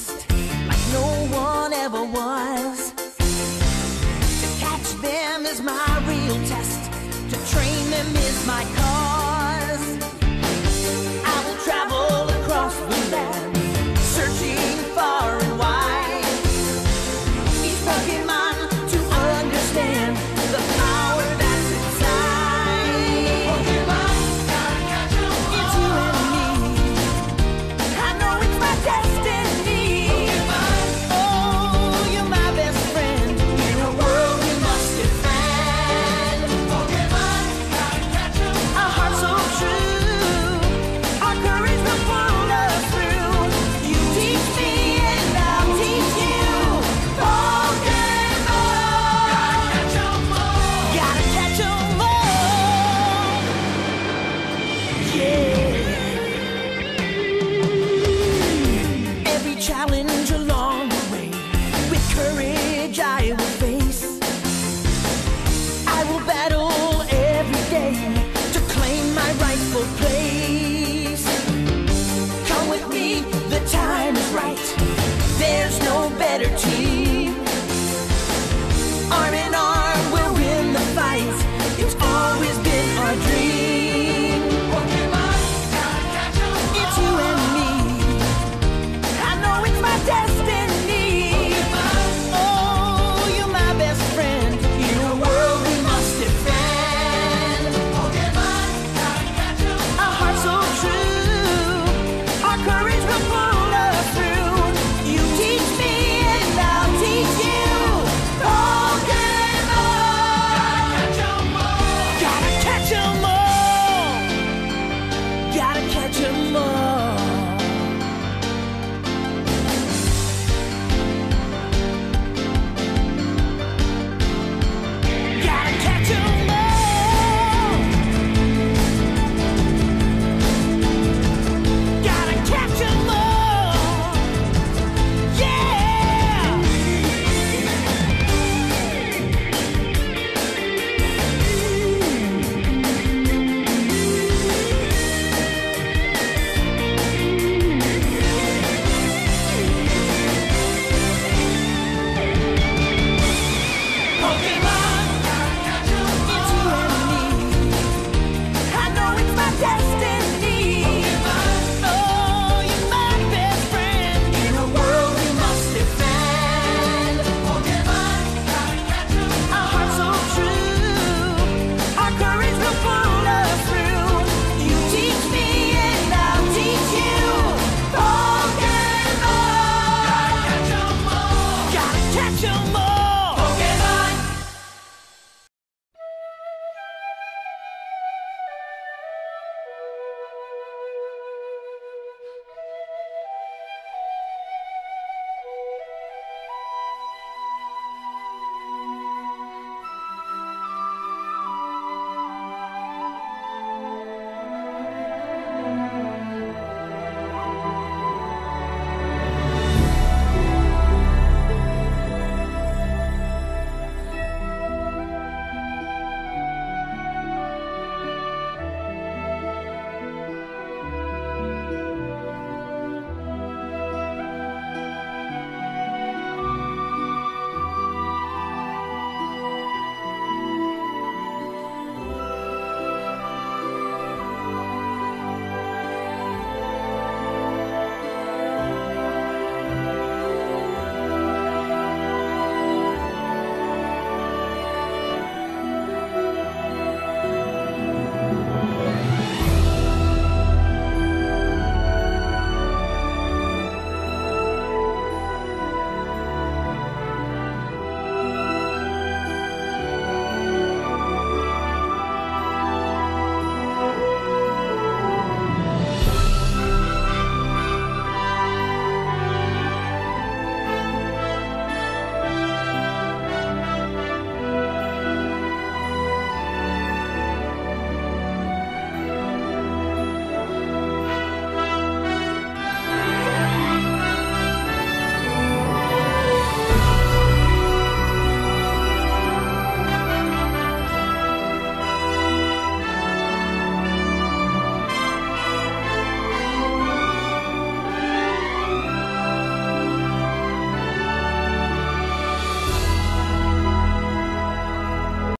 fast, like no one ever was. To catch them is my real test, to train them is my cause. challenge along the way. With courage, I will face. I will battle every day to claim my rightful place.